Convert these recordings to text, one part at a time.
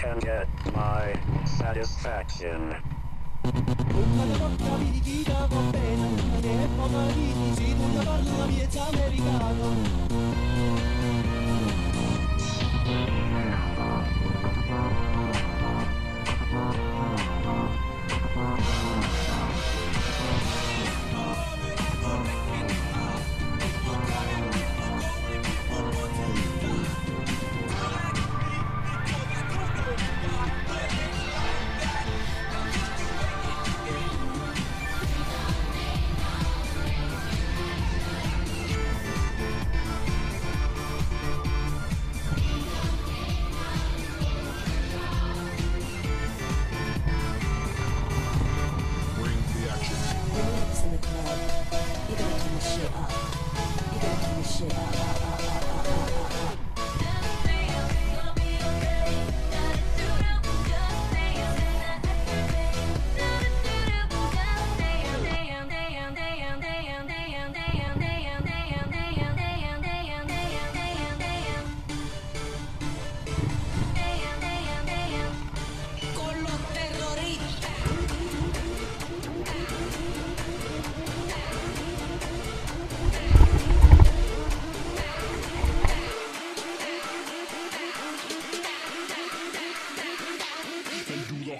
can get my satisfaction. 啊，一个同事啊。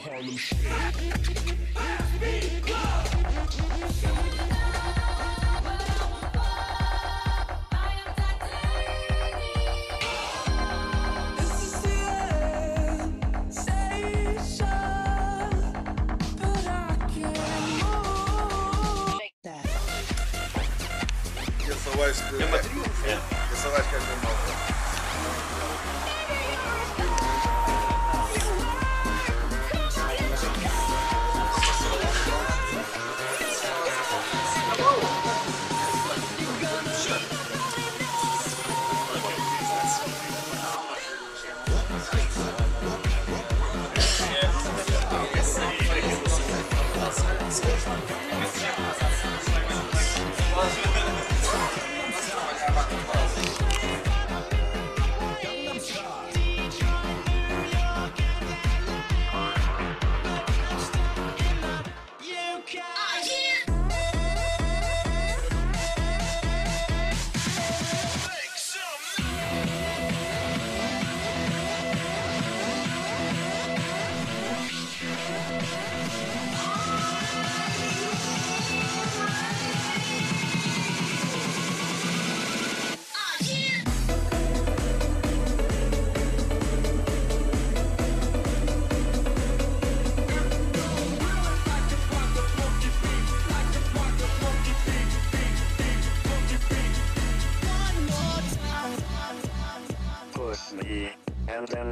Can't move That. Eu só acho que. Eu só acho que é mesmo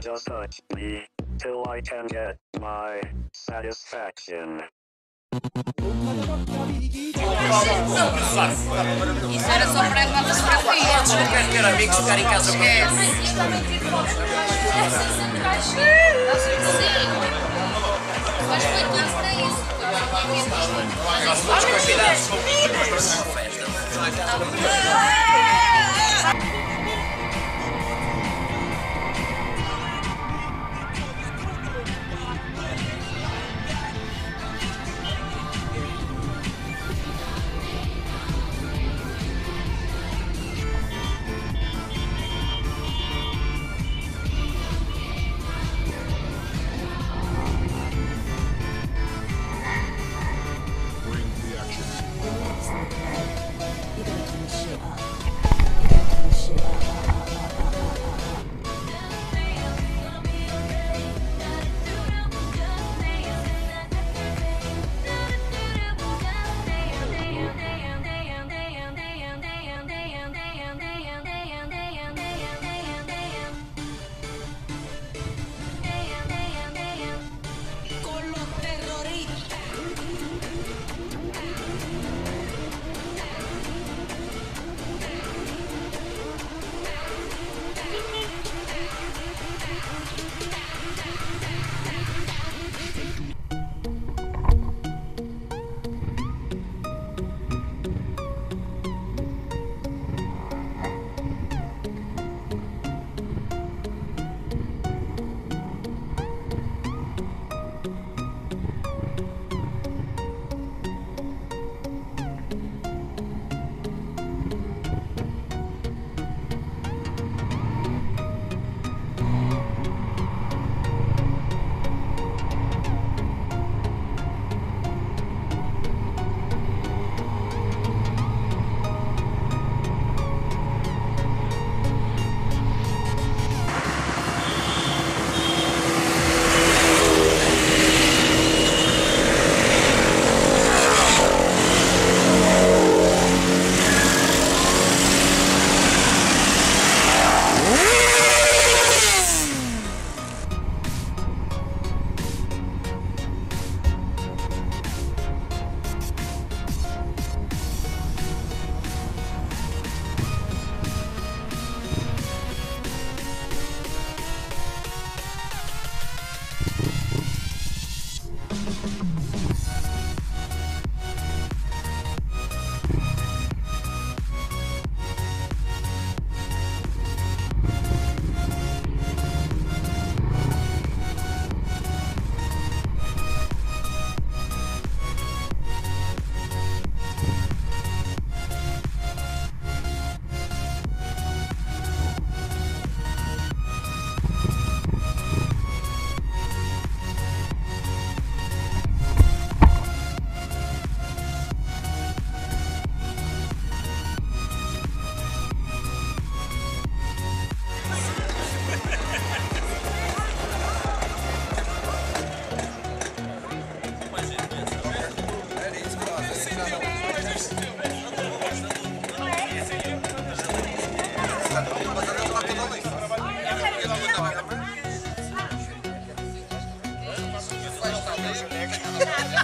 just touch me till I can get my satisfaction. Bocca da bocca mi dichita Isso era só para quando se para Eu quero ter amigos ficar em casa com Mas foi quase para isso. Vamos convidados para a próxima festa.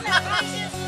Jesus.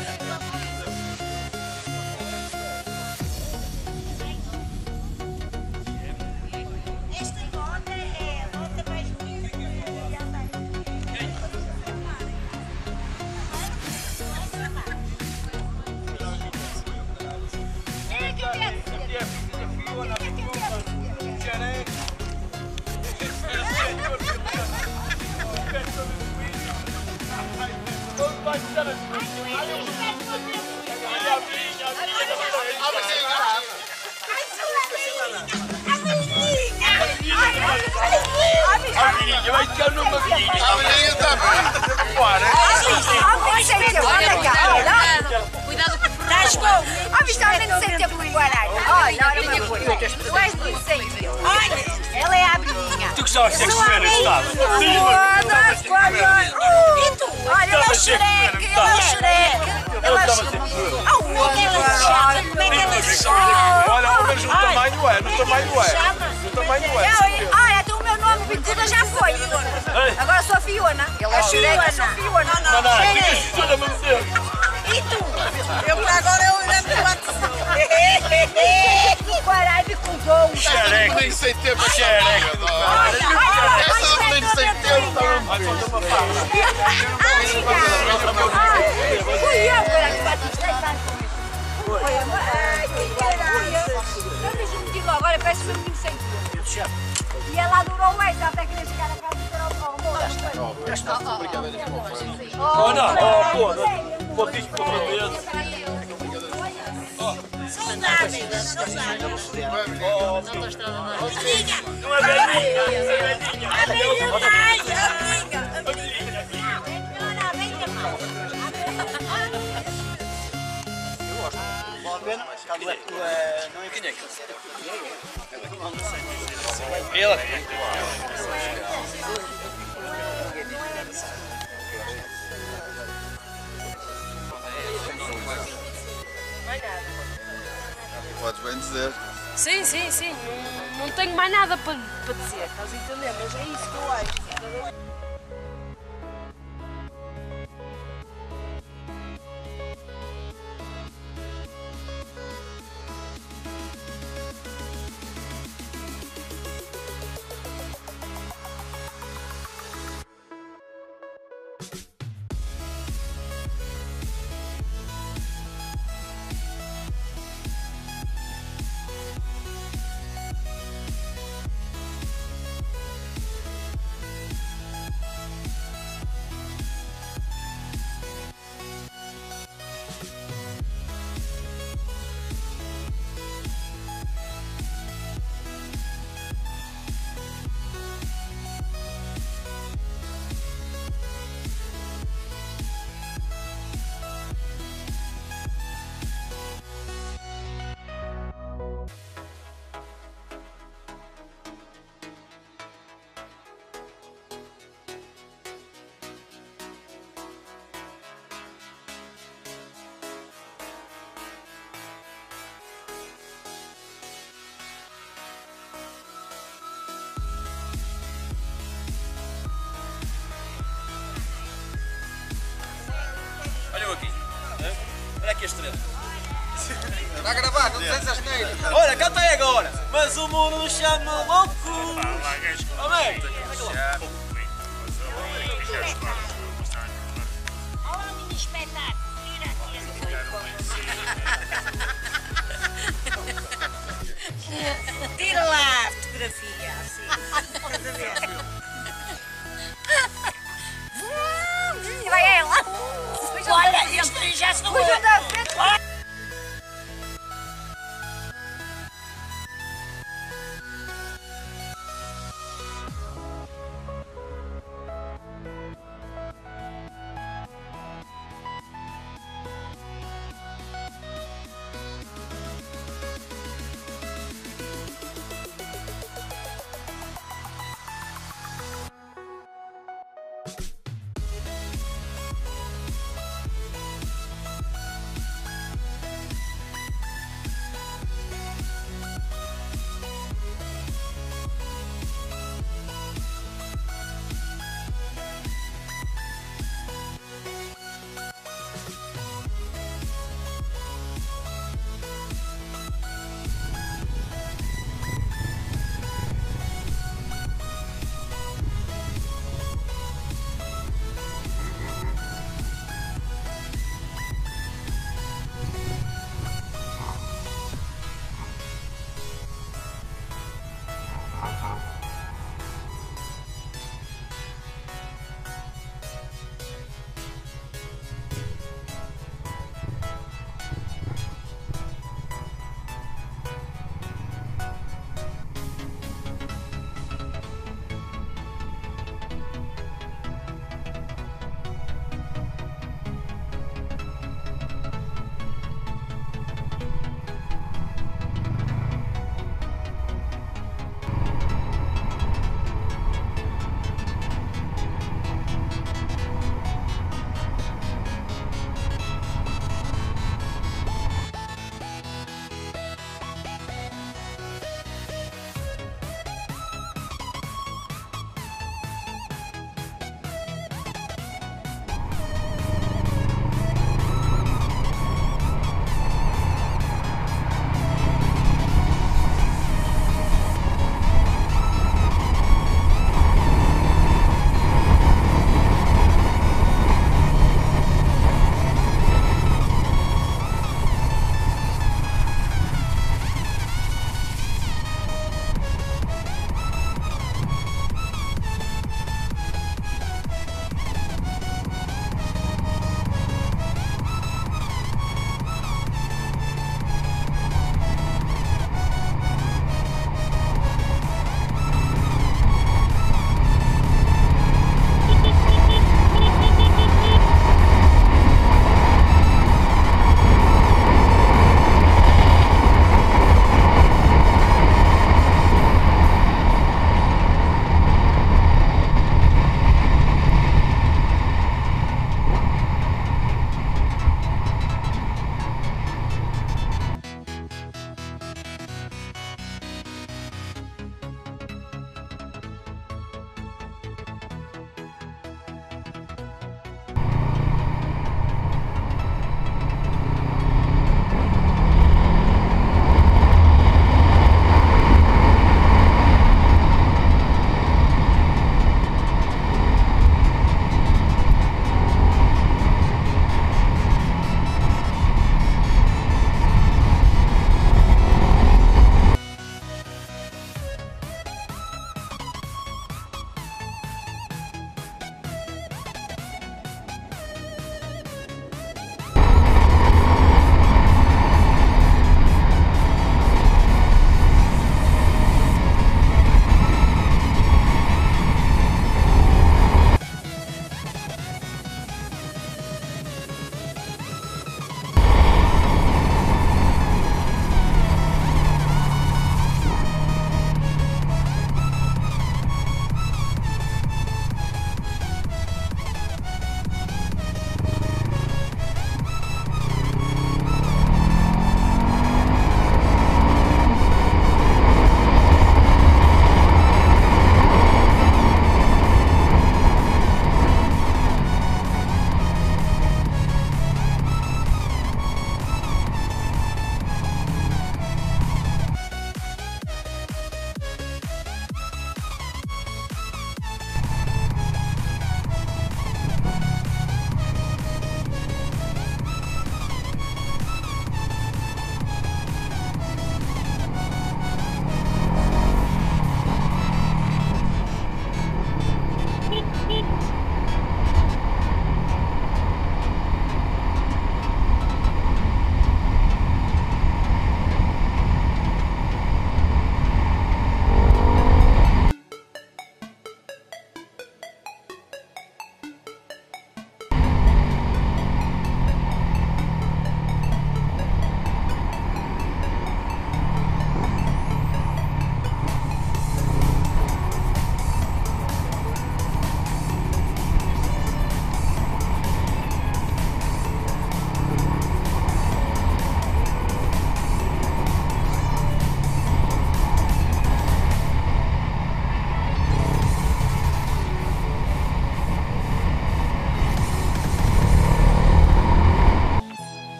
A menina está bem. Bora. Olha, cuidado. Cuidado com o Fernando. Ah, viste a menina sem tempo de guaralho. Olha, olha uma coisa. Tu és do incêndio. Olha, ela é a abelhinha. Tu gostavas de ser comer, gostava? E tu? Olha, ele é o xereque, ele é o xereque. Ele é o xereque. Ah, o outro. Como é que ela se chama? Olha, ao menos no tamanho é, no tamanho é. No tamanho é. Então Bicuda já foi. Agora sou a Fiona. Ele é xereque, eu sou a Fiona. Não, não, fica assim tudo ao mesmo tempo. E tu? Eu por agora eu lembro quantos. Guaralho bicudou. Xereque. Menino sem tempo. Xereque do Olha, olha, Essa é o menino sem tempo. Vai fazer uma fala. Fui eu, cara, que bati os três anos com isso. Foi eu. Ai, que caralho. Eu deixo um quilo agora, parece que foi um quilo sem quilo. E ela durou mais até que eles chegaram a casa e tirar o almoço. Oh, não, oh, pô, não. Pô, fiz por beleza. Saudáveis, saudáveis. Não é velhinha, não é velhinha. A menina, ai, amiga. Ela vem demais. Ela. Podes bem dizer. Sim, sim, sim. Não, não tenho mais nada para, para dizer, estás a entender? Mas é isso que eu acho. Estrela. Está a gravar, não tens as neiras. Olha, canta aí agora. Mas o mundo chama louco. Amém.